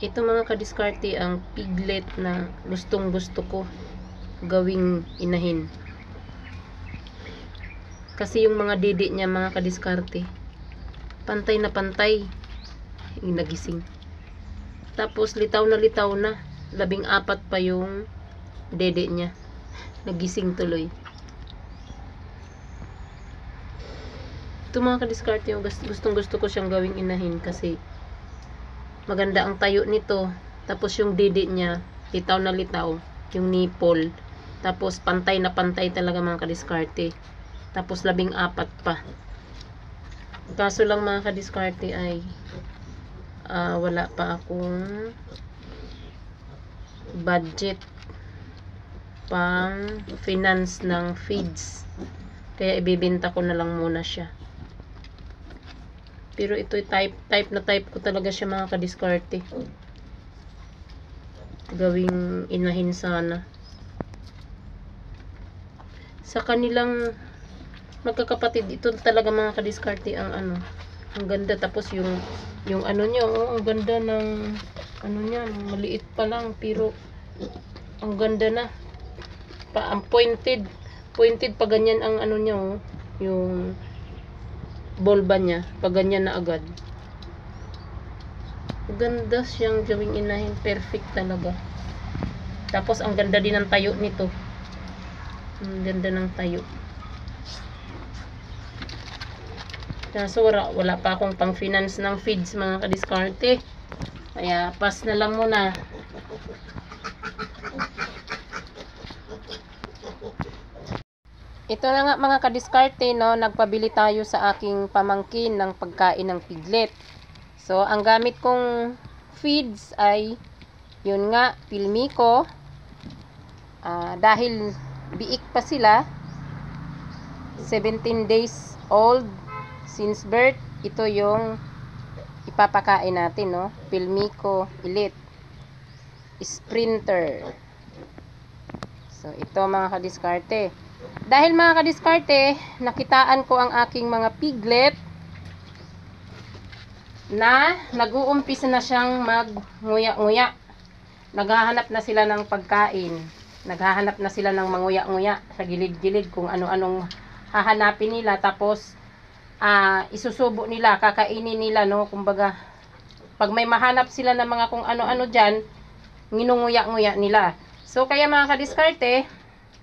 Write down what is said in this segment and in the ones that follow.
Ito mga kadiskarte ang piglet na gustong gusto ko gawing inahin. Kasi yung mga didi niya mga kadiskarte, pantay na pantay yung nagising. Tapos litaw na litaw na, labing apat pa yung dede niya. Nagising tuloy. Ito mga kadiskarte yung gustong gusto ko siyang gawing inahin kasi maganda ang tayo nito. Tapos yung didi niya, litaw na litaw. Yung nipple. Tapos pantay na pantay talaga mga kadiskarte. Tapos labing apat pa. Kaso lang mga kadiskarte ay ah, wala pa akong budget pang finance ng feeds. Kaya ibibenta ko na lang muna siya. Pero ito type type na type ko talaga siya mga kadiskarte. Gawing inahin sana. Sa kanilang magkakapatid, ito talaga mga kadiskarte ang ano. Ang ganda tapos yung yung ano niya, oh, ang ganda ng ano niya, maliit pa lang pero ang ganda na. Pa ang pointed, pointed pa ganyan ang ano niya, oh, yung bulba niya, pag ganyan na agad. Ganda siyang gawing inahin. Perfect talaga. Tapos, ang ganda din ng tayo nito. Ang ganda ng tayo. Kaso, wala, wala pa akong pang finance ng feeds mga kadiskarte. Kaya, pass na lang muna. Ito na nga mga kadiskarte, no, nagpabili tayo sa aking pamangkin ng pagkain ng piglet. So, ang gamit kong feeds ay, yun nga, pilmiko. Ah, dahil biik pa sila, 17 days old since birth, ito yung ipapakain natin, no, pilmiko elite. Sprinter. So, ito mga kadiskarte. Dahil mga kadiskarte, nakitaan ko ang aking mga piglet na nag-uumpisa na siyang mag-nguya-nguya. Naghahanap na sila ng pagkain. Naghahanap na sila ng manguya-nguya sa gilid-gilid kung ano-anong hahanapin nila. Tapos, ah isusubo nila, kakainin nila, no? Kumbaga, pag may mahanap sila ng mga kung ano-ano dyan, nginunguya-nguya nila. So, kaya mga kadiskarte,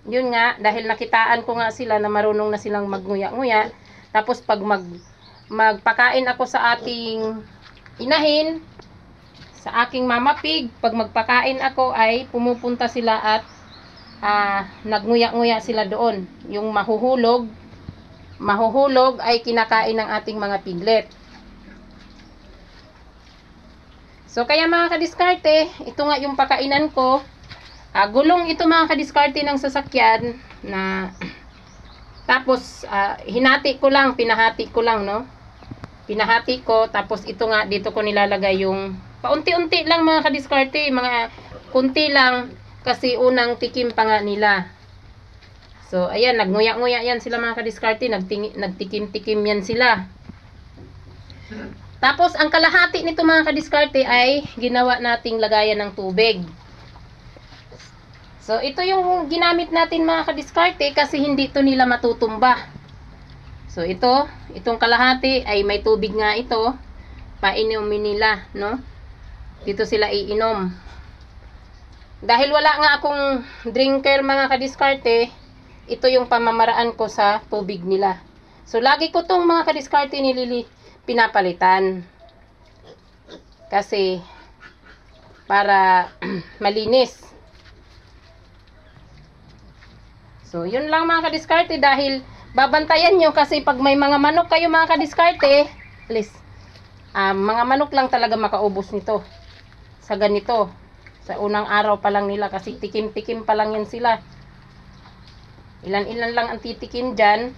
yun nga, dahil nakitaan ko nga sila na marunong na silang magnguya-nguya, tapos pag mag, magpakain ako sa ating inahin, sa aking mama pig, pag magpakain ako ay pumupunta sila at ah, nagnguya-nguya sila doon. Yung mahuhulog, mahuhulog ay kinakain ng ating mga piglet. So, kaya mga kadiskarte, ito nga yung pakainan ko. Ah, gulong ito mga kadiskarte ng sasakyan na tapos ah, hinati ko lang, pinahati ko lang, no? Pinahati ko, tapos ito nga dito ko nilalagay yung paunti-unti lang mga kadiskarte, mga kunti lang kasi unang tikim pa nga nila. So, ayan, nagnguya-nguya yan sila mga kadiskarte, nagtikim-tikim yan sila. Tapos, ang kalahati nito mga kadiskarte ay ginawa nating lagayan ng tubig. So, ito yung ginamit natin mga kadiskarte kasi hindi to nila matutumba. So, ito, itong kalahati ay may tubig nga ito. Painumin nila, no? Dito sila iinom. Dahil wala nga akong drinker mga kadiskarte, ito yung pamamaraan ko sa tubig nila. So, lagi ko tong mga kadiskarte nilili pinapalitan. Kasi, para malinis. So, yun lang mga kadiskarte dahil babantayan nyo kasi pag may mga manok kayo mga kadiskarte, please, ah, mga manok lang talaga makaubos nito sa ganito. Sa unang araw pa lang nila kasi tikim-tikim pa lang yan sila. Ilan-ilan lang ang titikim dyan.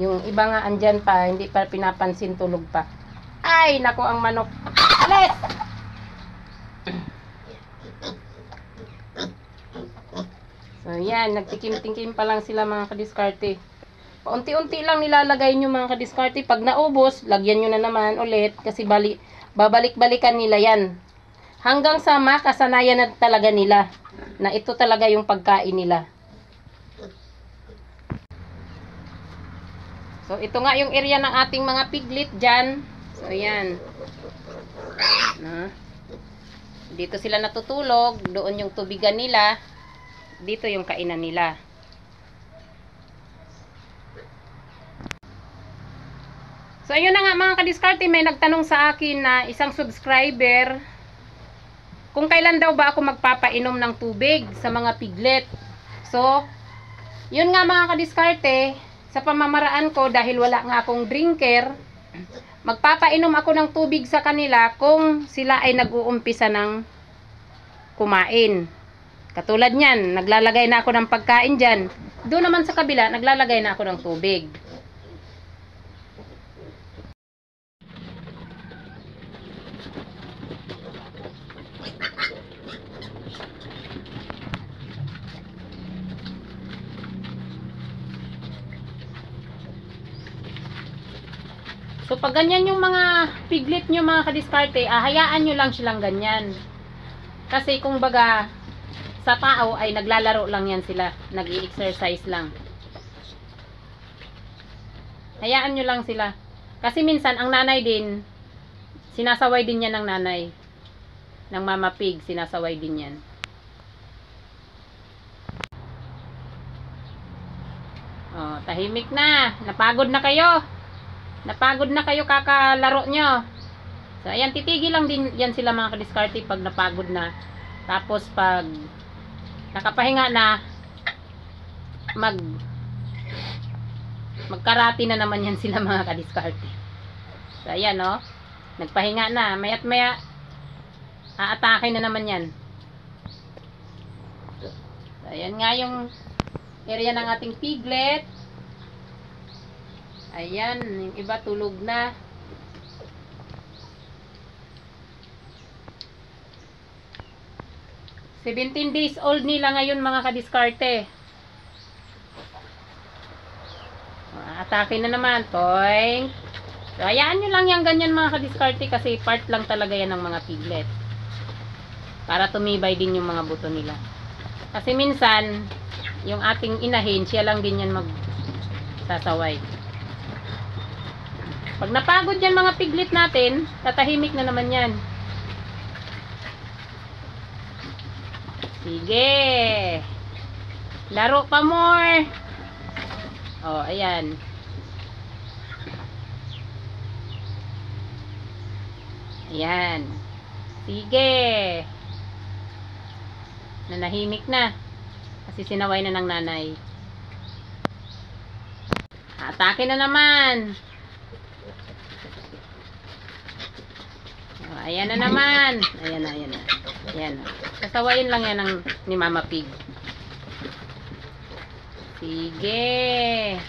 Yung iba nga andyan pa, hindi pa pinapansin tulog pa. Ay, nako ang manok. Alis! So, yan. Nagtikim-tikim pa lang sila mga kadiskarte. Paunti-unti lang nilalagay nyo mga kadiskarte. Pag naubos, lagyan nyo na naman ulit. Kasi bali, babalik-balikan nila yan. hanggang sa makasanayan na talaga nila na ito talaga yung pagkain nila. So, ito nga yung area ng ating mga piglet dyan. So, ayan. Na. Dito sila natutulog. Doon yung tubigan nila. Dito yung kainan nila. So, ayun na nga mga kadiskarte. May nagtanong sa akin na isang subscriber kung kailan daw ba ako magpapainom ng tubig sa mga piglet. So, yun nga mga kadiskarte, sa pamamaraan ko dahil wala nga akong drinker, magpapainom ako ng tubig sa kanila kung sila ay nag-uumpisa ng kumain. Katulad niyan, naglalagay na ako ng pagkain dyan. Doon naman sa kabila, naglalagay na ako ng tubig. So, pag ganyan yung mga piglet nyo, mga kadiskarte, ah, hayaan nyo lang silang ganyan. Kasi kung baga, sa tao ay naglalaro lang yan sila. nag exercise lang. Hayaan nyo lang sila. Kasi minsan, ang nanay din, sinasaway din yan ng nanay. Ng mama pig, sinasaway din yan. Oh, tahimik na. Napagod na kayo. Napagod na kayo kakalaro nyo. So, ayan, titigil lang din yan sila mga kadiskarte pag napagod na. Tapos, pag nakapahinga na, mag magkarati na naman yan sila mga kadiskarte. So, ayan, no? Nagpahinga na. Mayat maya, aatake na naman yan. So, ayan nga yung area ng ating piglet. Ayan, yung iba tulog na. Seventeen days old nila ngayon mga kadiskarte. Atake na naman. Toing. So, hayaan nyo lang yung ganyan mga kadiskarte kasi part lang talaga yan ng mga piglet. Para tumibay din yung mga buto nila. Kasi minsan, yung ating inahin, siya lang din yan magsasaway. Pag napagod yan mga piglet natin, tatahimik na naman yan. Sige. Laro pa more. Oh, ayan. Ayan. Sige. Nanahimik na. Kasi sinaway na ng nanay. Atake na naman. Oh, ayan na naman. Ayan na, ayan na. Ayan na. Sasawayin lang yan ng, ni Mama Pig. Sige.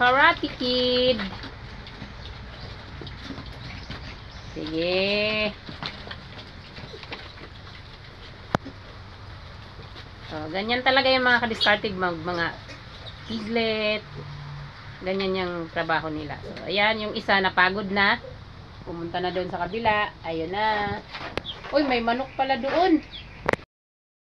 Karate Kid. Sige. So, ganyan talaga yung mga kadiscarded mag mga piglet. Ganyan yung trabaho nila. So, ayan, yung isa napagod na. Pumunta na doon sa kabila. Ayun na. Uy, may manok pala doon.